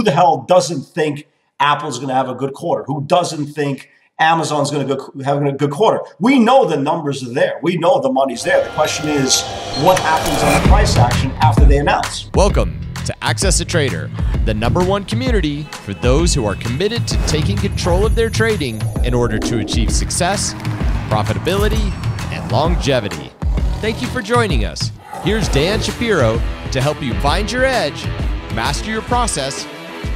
who the hell doesn't think Apple's going to have a good quarter? Who doesn't think Amazon's going to have a good quarter? We know the numbers are there. We know the money's there. The question is, what happens on the price action after they announce? Welcome to Access a Trader, the number one community for those who are committed to taking control of their trading in order to achieve success, profitability, and longevity. Thank you for joining us. Here's Dan Shapiro to help you find your edge, master your process,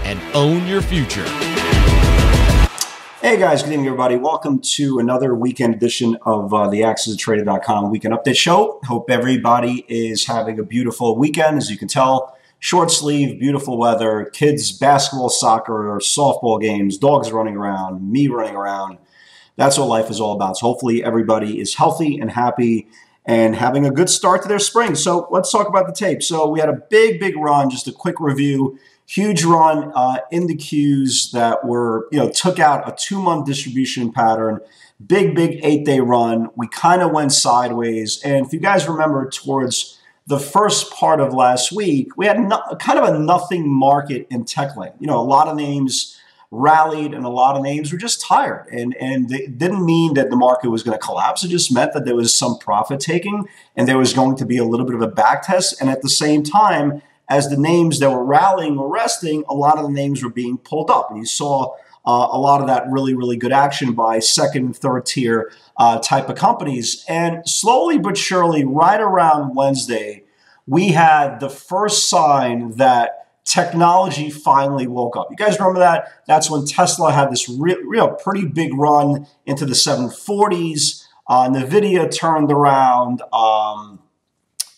and own your future. Hey guys, good evening everybody. Welcome to another weekend edition of uh, the AccessATrader.com Weekend Update Show. Hope everybody is having a beautiful weekend. As you can tell, short sleeve, beautiful weather, kids basketball, soccer, softball games, dogs running around, me running around. That's what life is all about. So hopefully everybody is healthy and happy and having a good start to their spring. So let's talk about the tape. So we had a big, big run, just a quick review. Huge run uh, in the Qs that were, you know, took out a two month distribution pattern. Big, big eight day run. We kind of went sideways. And if you guys remember, towards the first part of last week, we had no, kind of a nothing market in Techland. You know, a lot of names rallied and a lot of names were just tired. And, and it didn't mean that the market was going to collapse. It just meant that there was some profit taking and there was going to be a little bit of a back test. And at the same time, as the names that were rallying or resting, a lot of the names were being pulled up. And you saw uh, a lot of that really, really good action by second and third tier uh, type of companies. And slowly but surely, right around Wednesday, we had the first sign that technology finally woke up. You guys remember that? That's when Tesla had this real, real pretty big run into the 740s. Uh, Nvidia turned around. Um,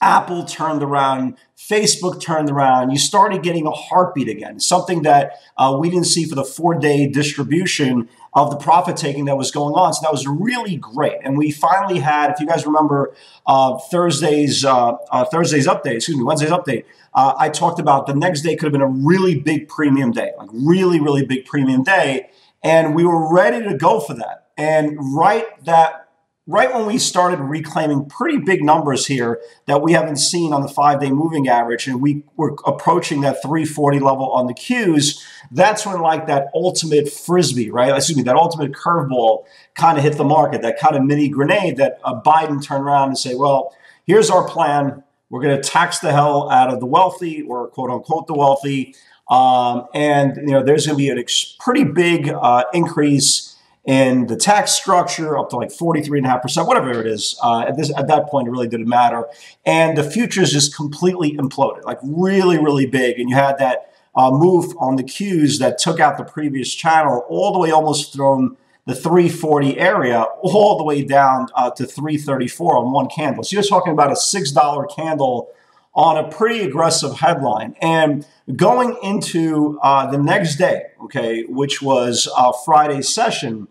Apple turned around, Facebook turned around. You started getting a heartbeat again, something that uh, we didn't see for the four day distribution of the profit taking that was going on. So that was really great. And we finally had, if you guys remember uh, Thursday's uh, uh Thursday's update, excuse me, Wednesday's update, uh, I talked about the next day could have been a really big premium day, like really, really big premium day. And we were ready to go for that. And right that right when we started reclaiming pretty big numbers here that we haven't seen on the five day moving average, and we were approaching that 340 level on the Qs, that's when like that ultimate frisbee, right? Excuse me, that ultimate curveball kind of hit the market, that kind of mini grenade that uh, Biden turned around and say, well, here's our plan. We're going to tax the hell out of the wealthy, or quote unquote the wealthy. Um, and you know, there's going to be a ex- pretty big uh, increase in the tax structure up to like 43.5%, whatever it is. Uh, at, this, at that point, it really didn't matter. And the futures just completely imploded, like really, really big. And you had that uh, move on the Qs that took out the previous channel all the way almost from the 340 area all the way down uh, to 334 on one candle. So you're talking about a $6 candle on a pretty aggressive headline. And going into uh, the next day, okay, which was uh, Friday's session,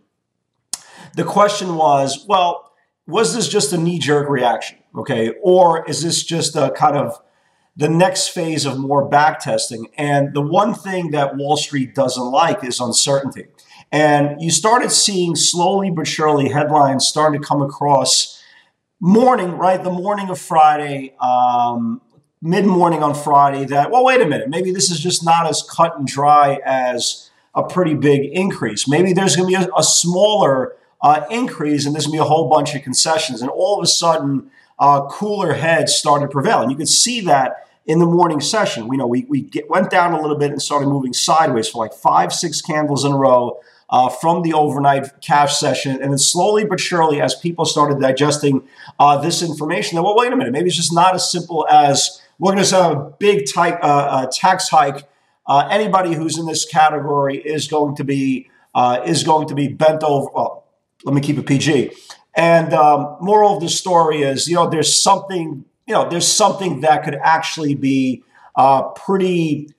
the question was, well, was this just a knee jerk reaction? Okay. Or is this just a kind of the next phase of more back testing? And the one thing that Wall Street doesn't like is uncertainty. And you started seeing slowly but surely headlines starting to come across morning, right? The morning of Friday, um, mid morning on Friday, that, well, wait a minute, maybe this is just not as cut and dry as a pretty big increase. Maybe there's going to be a, a smaller uh, increase, and there's going to be a whole bunch of concessions. And all of a sudden, uh, cooler heads started to prevail. And you could see that in the morning session. We know we, we get, went down a little bit and started moving sideways for like five, six candles in a row. Uh, from the overnight cash session. And then slowly but surely, as people started digesting uh, this information, then, well, wait a minute, maybe it's just not as simple as we're going to have a big type, uh, uh, tax hike. Uh, anybody who's in this category is going to be uh, is going to be bent over. Well, let me keep it PG. And um, moral of the story is, you know, there's something, you know, there's something that could actually be uh, pretty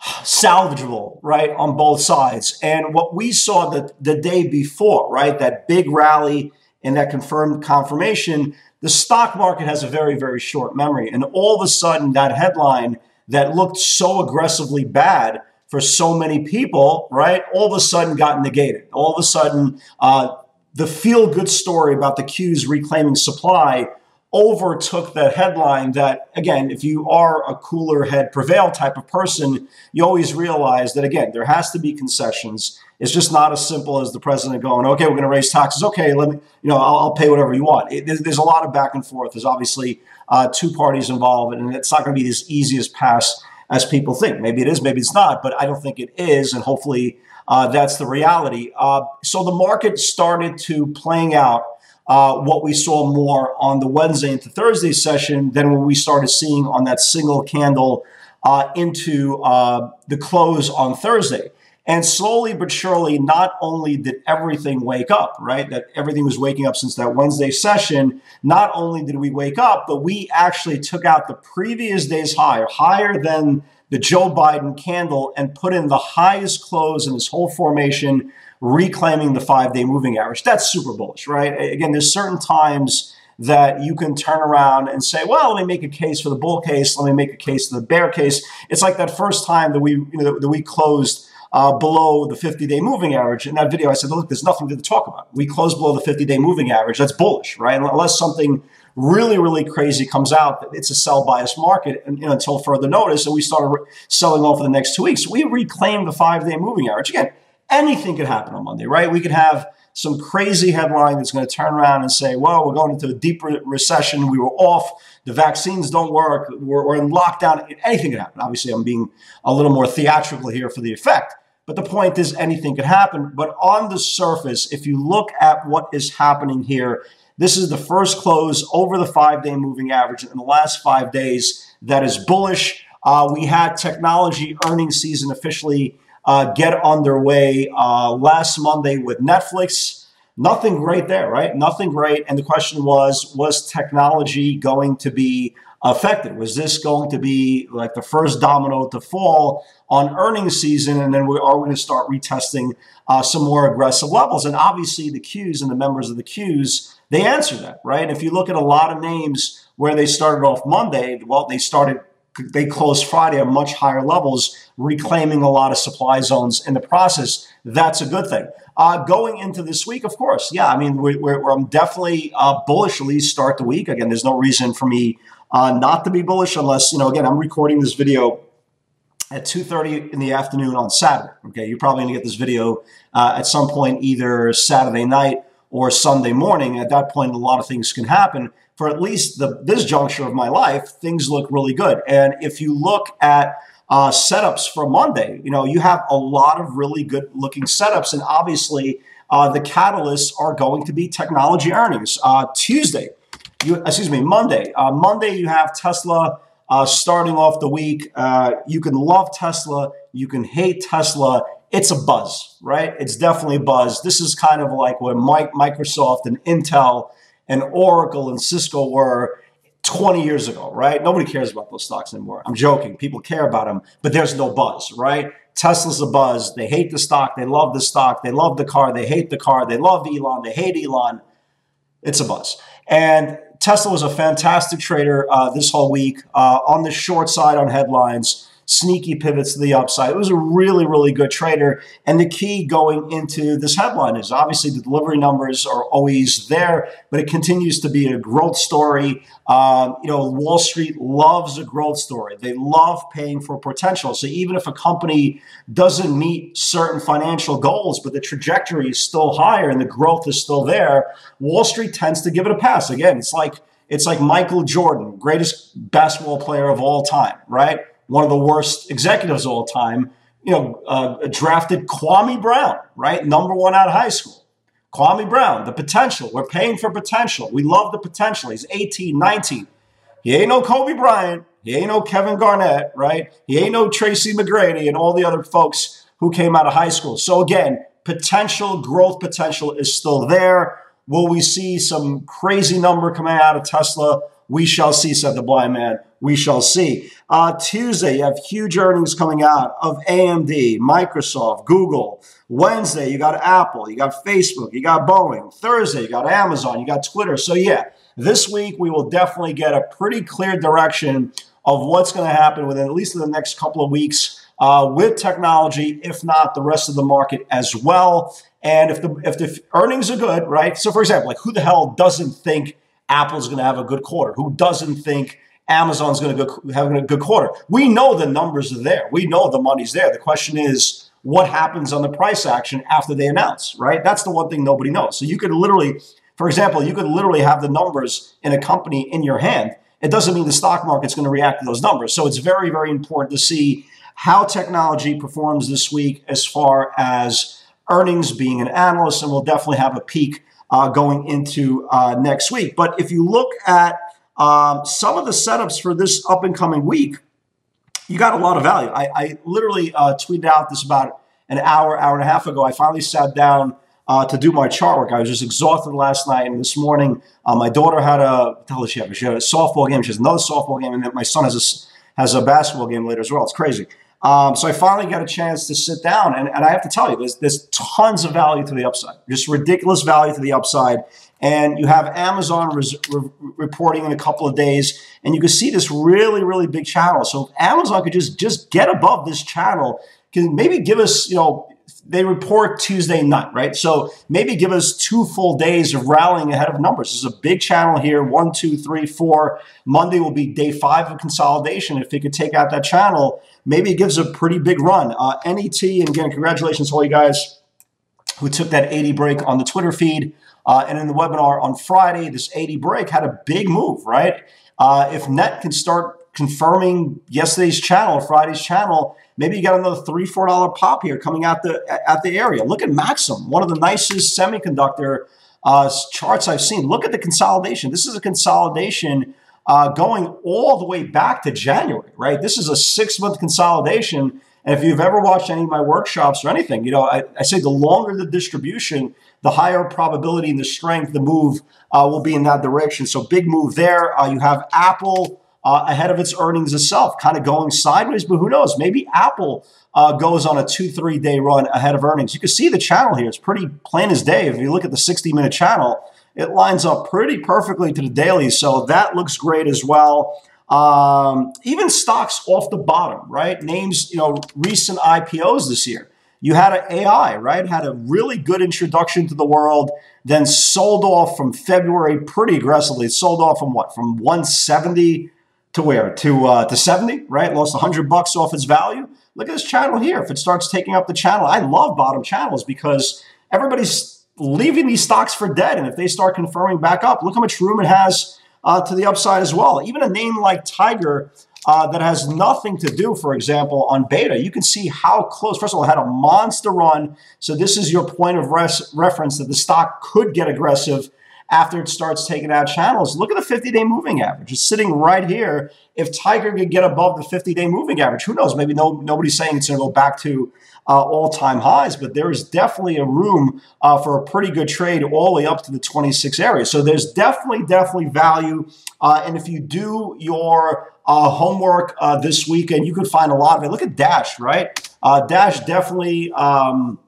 salvageable, right, on both sides. And what we saw the, the day before, right, that big rally and that confirmed confirmation, the stock market has a very, very short memory. And all of a sudden, that headline that looked so aggressively bad for so many people, right, all of a sudden got negated. All of a sudden, uh, the feel good story about the Qs reclaiming supply overtook that headline that again if you are a cooler head prevail type of person you always realize that again there has to be concessions. It's just not as simple as the president going okay we're going to raise taxes. Okay let me you know i'll, I'll pay whatever you want. It, there's, there's, a lot of back and forth. There's obviously uh, two parties involved and it's not going to be as easy as pass as people think maybe it is maybe it's not but i don't think it is and hopefully uh, that's the reality uh, so the market started to playing out uh, what we saw more on the Wednesday into Thursday session than what we started seeing on that single candle uh, into uh, the close on Thursday. And slowly but surely, not only did everything wake up, right? That everything was waking up since that Wednesday session. Not only did we wake up, but we actually took out the previous day's higher, higher than the Joe Biden candle, and put in the highest close in this whole formation reclaiming the five day moving average. That's super bullish, right? Again, there's certain times that you can turn around and say, well, let me make a case for the bull case. Let me make a case for the bear case. It's like that first time that we, you know, that we closed uh, below the 50 day moving average. In that video, I said, look, there's nothing to talk about. We closed below the 50 day moving average. That's bullish, right? Unless something really, really crazy comes out, it's a sell bias market and, until further notice. And we started selling off for the next two weeks. We reclaimed the five day moving average. Again, anything could happen on Monday, right? We could have some crazy headline that's going to turn around and say, well, we're going into a deep recession. We were off. The vaccines don't work. We're, we're in lockdown. Anything could happen. Obviously, I'm being a little more theatrical here for the effect. But the point is, anything could happen. But on the surface, if you look at what is happening here, this is the first close over the five day moving average in the last five days that is bullish. Uh, we had technology earnings season officially uh, get underway uh, last Monday with Netflix. Nothing great there, right? Nothing great. And the question was was technology going to be affected? Was this going to be like the first domino to fall on earnings season? And then we are going to start retesting uh, some more aggressive levels. And obviously, the Qs and the members of the Qs, they answer that, right? If you look at a lot of names where they started off Monday, well, they started they closed Friday at much higher levels, reclaiming a lot of supply zones in the process. That's a good thing. Uh, going into this week, of course, yeah, I mean, we're, we're, I'm definitely uh, bullish at least start the week. Again, there's no reason for me uh, not to be bullish unless, you know, again, I'm recording this video at 2.30 in the afternoon on Saturday. Okay, you're probably going to get this video uh, at some point either Saturday night or Sunday morning. At that point, a lot of things can happen for at least the, this juncture of my life, things look really good. And if you look at uh, setups for Monday, you know, you have a lot of really good looking setups. And obviously, uh, the catalysts are going to be technology earnings. Uh, Tuesday, you, excuse me, Monday. Uh, Monday, you have Tesla uh, starting off the week. Uh, you can love Tesla, you can hate Tesla. It's a buzz, right? It's definitely a buzz. This is kind of like when Mike, Microsoft and Intel and Oracle and Cisco were 20 years ago, right? Nobody cares about those stocks anymore. I'm joking. People care about them, but there's no buzz, right? Tesla's a buzz. They hate the stock. They love the stock. They love the car. They hate the car. They love Elon. They hate Elon. It's a buzz. And Tesla was a fantastic trader uh, this whole week uh, on the short side on headlines sneaky pivots to the upside. It was a really, really good trader. And the key going into this headline is obviously the delivery numbers are always there, but it continues to be a growth story. Um, you know, Wall Street loves a growth story. They love paying for potential. So even if a company doesn't meet certain financial goals, but the trajectory is still higher and the growth is still there, Wall Street tends to give it a pass. Again, it's like it's like Michael Jordan, greatest basketball player of all time, right? One of the worst executives of all time, you know, uh, drafted Kwame Brown, right? Number one out of high school. Kwame Brown, the potential. We're paying for potential. We love the potential. He's 18, 19. He ain't no Kobe Bryant. He ain't no Kevin Garnett, right? He ain't no Tracy McGrady and all the other folks who came out of high school. So again, potential, growth potential is still there. Will we see some crazy number coming out of Tesla? We shall see, said the blind man. We shall see. Uh, Tuesday, you have huge earnings coming out of AMD, Microsoft, Google. Wednesday, you got Apple, you got Facebook, you got Boeing. Thursday, you got Amazon, you got Twitter. So, yeah, this week we will definitely get a pretty clear direction of what's going to happen within at least the next couple of weeks uh, with technology, if not the rest of the market as well. And if the if the earnings are good, right? So, for example, like who the hell doesn't think Apple's going to have a good quarter? Who doesn't think Amazon's going to have a good quarter? We know the numbers are there. We know the money's there. The question is, what happens on the price action after they announce, right? That's the one thing nobody knows. So you could literally, for example, you could literally have the numbers in a company in your hand. It doesn't mean the stock market's going to react to those numbers. So it's very, very important to see how technology performs this week as far as earnings being an analyst, and we'll definitely have a peek uh, going into uh, next week. But if you look at um, some of the setups for this up and coming week, you got a lot of value. I, I literally uh, tweeted out this about an hour, hour and a half ago. I finally sat down uh, to do my chart work. I was just exhausted last night, and this morning uh, my daughter had a tell us she had, she had a softball game. She has another softball game, and then my son has a has a basketball game later as well. It's crazy. Um, so I finally got a chance to sit down, and, and I have to tell you, there's, there's tons of value to the upside, just ridiculous value to the upside. And you have Amazon res- re- reporting in a couple of days, and you can see this really, really big channel. So if Amazon could just just get above this channel, can maybe give us, you know, they report Tuesday night, right? So maybe give us two full days of rallying ahead of numbers. This is a big channel here. One, two, three, four. Monday will be day five of consolidation. If it could take out that channel, maybe it gives a pretty big run. Uh, NET, and again, congratulations to all you guys who took that 80 break on the Twitter feed. Uh, and in the webinar on Friday, this 80 break had a big move, right? Uh, if Net can start confirming yesterday's channel, Friday's channel, maybe you got another three, four dollar pop here coming out the at the area. Look at Maxim, one of the nicest semiconductor uh, charts I've seen. Look at the consolidation. This is a consolidation uh, going all the way back to January, right? This is a six month consolidation. And if you've ever watched any of my workshops or anything, you know, I, I say the longer the distribution, the higher probability and the strength the move uh, will be in that direction. So big move there. Uh, you have Apple uh, ahead of its earnings itself, kind of going sideways, but who knows? Maybe Apple uh, goes on a two, three day run ahead of earnings. You can see the channel here. It's pretty plain as day. If you look at the 60 minute channel, it lines up pretty perfectly to the daily. So that looks great as well. Um, even stocks off the bottom, right? Names, you know, recent IPOs this year. You had an AI, right? Had a really good introduction to the world, then sold off from February pretty aggressively. It sold off from what? From 170 to where? To uh, to 70, right? Lost 100 bucks off its value. Look at this channel here. If it starts taking up the channel, I love bottom channels because everybody's leaving these stocks for dead. And if they start confirming back up, look how much room it has uh, to the upside as well. Even a name like Tiger uh, that has nothing to do, for example, on beta, you can see how close. First of all, it had a monster run. So this is your point of res- reference that the stock could get aggressive after it starts taking out channels. Look at the 50 day moving average. It's sitting right here. If Tiger could get above the 50 day moving average, who knows? Maybe no, nobody's saying it's going to go back to uh, all time highs, but there is definitely a room uh, for a pretty good trade all the way up to the 26 area. So there's definitely, definitely value. Uh, and if you do your uh, homework uh, this weekend, you could find a lot of it. Look at Dash, right? Uh, Dash definitely um,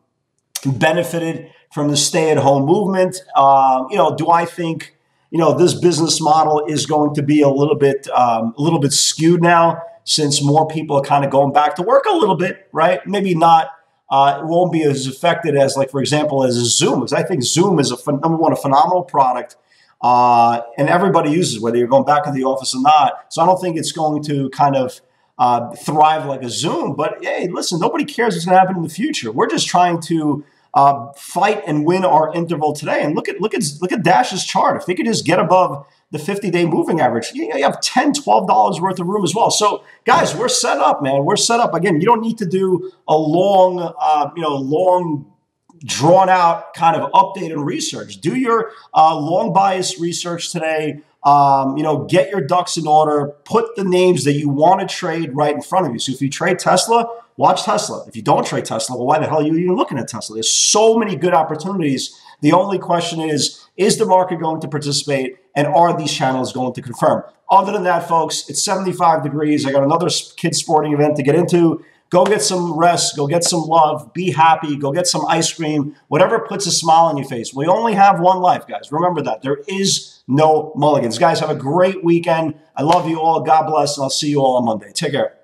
benefited from the stay-at-home movement. Um, you know, do I think you know this business model is going to be a little bit um, a little bit skewed now since more people are kind of going back to work a little bit, right? Maybe not. Uh, it won't be as affected as, like, for example, as Zoom. Because I think Zoom is a number one, a phenomenal product, uh, and everybody uses whether you're going back to the office or not. So I don't think it's going to kind of uh, thrive like a Zoom. But hey, listen, nobody cares what's going to happen in the future. We're just trying to uh, fight and win our interval today. And look at look at look at Dash's chart. If they could just get above the 50-day moving average, you, you have 10 $12 worth of room as well. So guys, we're set up, man. We're set up. Again, you don't need to do a long, uh, you know, long drawn out kind of update and research. Do your uh, long bias research today. Um, you know, get your ducks in order. Put the names that you want to trade right in front of you. So if you trade Tesla, Watch Tesla. If you don't trade Tesla, well, why the hell are you even looking at Tesla? There's so many good opportunities. The only question is, is the market going to participate and are these channels going to confirm? Other than that, folks, it's 75 degrees. I got another kids sporting event to get into. Go get some rest, go get some love, be happy, go get some ice cream, whatever puts a smile on your face. We only have one life, guys. Remember that. There is no mulligans. Guys, have a great weekend. I love you all. God bless, and I'll see you all on Monday. Take care.